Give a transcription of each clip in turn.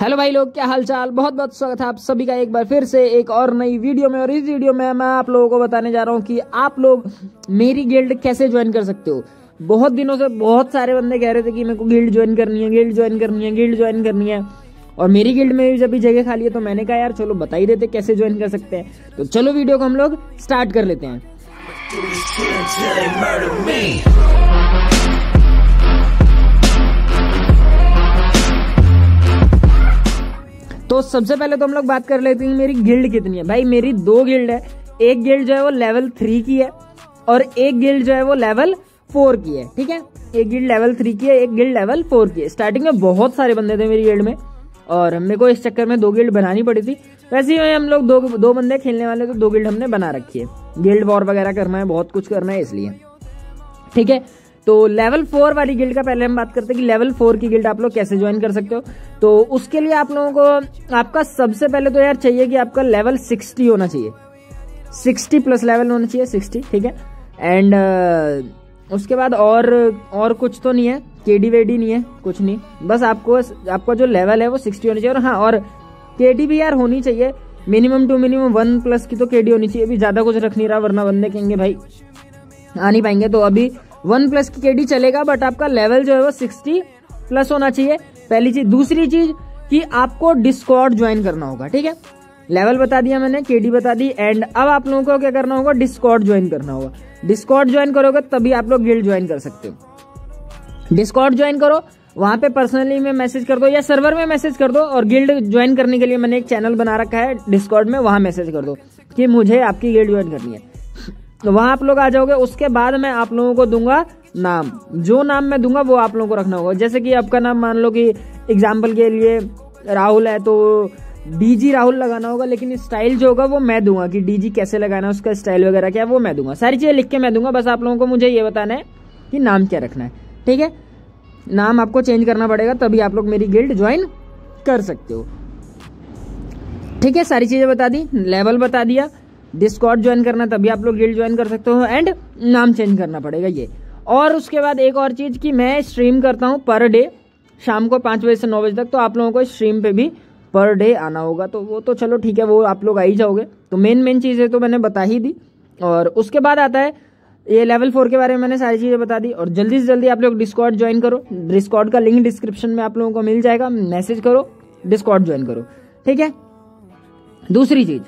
Hello भाई लोग, क्या हाल चाल बहुत बहुत स्वागत है आप सभी का एक बार फिर से एक और नई वीडियो में। और इस वीडियो में मैं आप लोगों को बताने जा रहा हूँ कि आप लोग मेरी गिल्ड कैसे ज्वाइन कर सकते हो? बहुत दिनों से बहुत सारे बंदे कह रहे थे कि मेरे को गिल्ड ज्वाइन करनी है गिल्ड ज्वाइन करनी है गिल्ड ज्वाइन करनी है। और मेरी गिल्ड में भी जब भी जगह खाली है तो मैंने कहा, यार चलो बता ही देते कैसे ज्वाइन कर सकते हैं। तो चलो वीडियो को हम लोग स्टार्ट कर लेते हैं। सबसे पहले तो हम लोग बात कर लेते हैं मेरी गिल्ड कितनी है। भाई, मेरी दो गिल्ड है। एक गिल्ड जो है वो लेवल थ्री की है और एक गिल्ड जो है वो लेवल फोर की है, ठीक है? एक गिल्ड लेवल थ्री की है, एक गिल्ड लेवल फोर की है। स्टार्टिंग में बहुत सारे बंदे थे मेरी गिल्ड में और मेरे को इस चक्कर में दो गिल्ड बनानी पड़ी थी। वैसे ही हम लोग दो दो बंदे खेलने वाले तो दो गिल्ड हमने बना रखी है। गिल्ड वॉर वगैरह करना है, बहुत कुछ करना है इसलिए, ठीक है? तो लेवल फोर वाली गिल्ड का पहले हम बात करते हैं कि लेवल फोर की गिल्ड आप लोग कैसे ज्वाइन कर सकते हो। तो उसके लिए आप लोगों को आपका सबसे पहले तो यार चाहिए कि आपका लेवल सिक्सटी होना चाहिए। सिक्सटी प्लस लेवल होना चाहिए सिक्सटी ठीक है? एंड uh, उसके बाद और और कुछ तो नहीं है। केडी वेडी नहीं है कुछ नहीं। बस आपको आपका जो लेवल है वो सिक्सटी होनी चाहिए। और हाँ और केडी भी यार होनी चाहिए। Minimum two minimum one plus की तो केडी होनी चाहिए। अभी ज़्यादा कुछ रख नहीं रहा वरना बंदे कहेंगे भाई। आ नहीं पाएँगे तो अभी वन प्लस की केडी चलेगा बट आपका लेवल जो है वो सिक्सटी प्लस होना चाहिए। पहली चीज़। दूसरी चीज़ कि आपको डिस्कॉर्ड ज्वाइन करना होगा, ठीक है? लेवल बता दिया मैंने, केडी बता दी एंड अब आप लोगों को क्या करना होगा? डिस्कॉर्ड ज्वाइन करना होगा। डिस्कॉर्ड ज्वाइन करोगे, तभी आप लोग गिल्ड ज्वाइन कर सकते हो। डिस्कॉर्ड ज्वाइन करो, वहाँ पे पर्सनली में मैसेज कर दो, या सर्वर में मैसेज कर दो, और गिल्ड ज्वाइन करने के लिए मैंने एक चैनल बना रखा है डिस्कॉर्ड में, वहाँ मैसेज कर दो कि मुझे आपकी गिल्ड ज्वाइन करनी है। वहाँ आप लोग आ जाओगे, उसके बाद मैं आप लोगों को दूँगा नाम। जो नाम मैं दूँगा, वो आप लोगों को रखना होगा। जैसे कि आपका नाम मान लो कि एग्ज़ाम्पल के लिए राहुल है तो डीजी राहुल लगाना होगा, लेकिन स्टाइल जो होगा, वो मैं दूँगा कि डीजी कैसे लगाना है, उसका स्टाइल वगैरह क्या है वो मैं दूँगा। सारी चीज़ें लिख के मैं दूँगा, बस आप लोगों को मुझे ये बताना है कि नाम क्या रखना है। ठीक है? नाम आपको चेंज करना पड़ेगा, तभी आप लोग मेरी गिल्ड ज्वाइन कर सकते हो। ठीक है? सारी चीज़ें बता दी लेवल बता दिया। डिस्कॉर्ड ज्वाइन करना, तभी आप लोग गिल्ड ज्वाइन कर सकते हो एंड नाम चेंज करना पड़ेगा ये। और उसके बाद एक और चीज़ कि मैं स्ट्रीम करता हूँ पर डे शाम को पाँच बजे से नौ बजे तक तो आप लोगों को स्ट्रीम पे भी पर डे आना होगा। तो वो तो चलो ठीक है, वो आप लोग आ ही जाओगे। तो मेन मेन चीज़ें तो मैंने बता ही दी। और उसके बाद आता है, ये लेवल फोर के बारे में मैंने सारी चीज़ें बता दी। और जल्दी से जल्दी आप लोग डिस्कॉर्ड ज्वाइन करो। डिस्कॉर्ड का लिंक डिस्क्रिप्शन में आप लोगों को मिल जाएगा। मैसेज करो डिस्कॉर्ड ज्वाइन करो। ठीक है? दूसरी चीज़।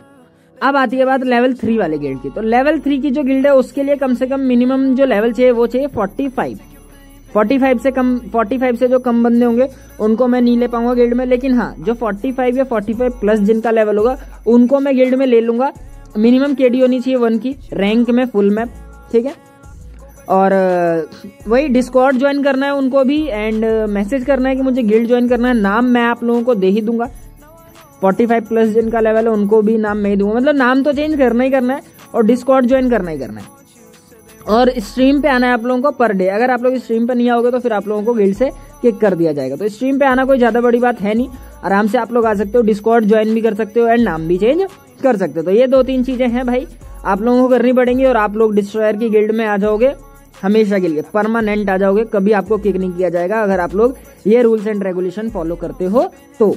अब आती है बात लेवल थ्री वाले गिल्ड की। तो लेवल थ्री की जो गिल्ड है, उसके लिए कम से कम मिनिमम जो लेवल चाहिए, वो चाहिए फोर्टी फाइव फोर्टी फाइव से कम फोर्टी फाइव से जो कम बंदे होंगे, उनको मैं नहीं ले पाऊँगा गिल्ड में, लेकिन हाँ जो फोर्टी फाइव या फोर्टी फाइव प्लस जिनका लेवल होगा, उनको मैं गिल्ड में ले लूँगा। मिनिमम के केडी होनी चाहिए वन की रैंक में फुल मैप ठीक है? और वही डिस्कॉर्ड ज्वाइन करना है उनको भी एंड मैसेज करना है कि मुझे गिल्ड ज्वाइन करना है, नाम मैं आप लोगों को दे ही दूँगा। फोर्टी फाइव प्लस जिनका लेवल है, उनको भी नाम मैं ही दूँगा। मतलब नाम तो चेंज करना ही करना है और डिस्कॉर्ड ज्वाइन करना ही करना है। और स्ट्रीम पे आना है आप लोगों को पर डे अगर आप लोग स्ट्रीम पे नहीं आओगे तो फिर आप लोगों को गिल्ड से किक कर दिया जाएगा। तो स्ट्रीम पे आना कोई ज़्यादा बड़ी बात है नहीं। आराम से आप लोग आ सकते हो डिस्कॉर्ड ज्वाइन भी कर सकते हो एंड नाम भी चेंज कर सकते हो। तो ये दो तीन चीज़ें हैं भाई। आप लोगों को करनी पड़ेंगी और आप लोग डिस्ट्रॉयर की गिल्ड में आ जाओगे हमेशा के लिए। परमानेंट आ जाओगे, कभी आपको किक नहीं किया जाएगा। अगर आप लोग ये रूल्स एंड रेगुलेशन फॉलो करते हो तो।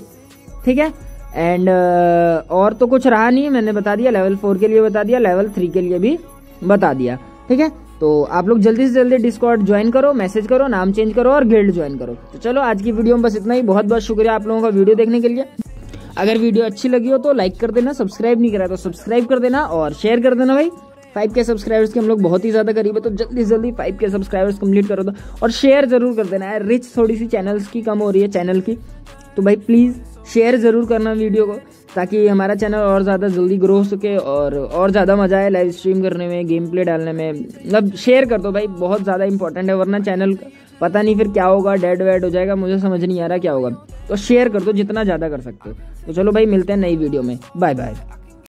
ठीक है? एंड uh, और तो कुछ रहा नहीं मैंने बता दिया लेवल फोर के लिए बता दिया लेवल थ्री के लिए भी बता दिया ठीक है? तो आप लोग जल्दी से जल्दी डिस्कॉर्ड ज्वाइन करो मैसेज करो नाम चेंज करो और गिल्ड ज्वाइन करो। तो चलो आज की वीडियो में बस इतना ही। बहुत बहुत शुक्रिया आप लोगों का वीडियो देखने के लिए। अगर वीडियो अच्छी लगी हो तो लाइक कर देना सब्सक्राइब नहीं करा तो सब्सक्राइब कर देना और शेयर कर देना भाई। फाइव के सब्सक्राइबर्स के हम लोग बहुत ही ज़्यादा करीब है तो जल्दी से जल्दी फाइव के सब्सक्राइबर्स कंप्लीट करो तो। और शेयर ज़रूर कर देना है रिच थोड़ी सी चैनल्स की कम हो रही है चैनल की। तो भाई प्लीज़ शेयर ज़रूर करना वीडियो को, ताकि हमारा चैनल और ज़्यादा जल्दी ग्रो हो सके और और ज़्यादा मज़ा आए लाइव स्ट्रीम करने में गेम प्ले डालने में। मतलब शेयर कर दो भाई, बहुत ज़्यादा इंपॉर्टेंट है, वरना चैनल पता नहीं फिर क्या होगा डेड वेड हो जाएगा, मुझे समझ नहीं आ रहा क्या होगा। तो शेयर कर दो, जितना ज़्यादा कर सकते हो। तो चलो भाई, मिलते हैं नई वीडियो में। Bye bye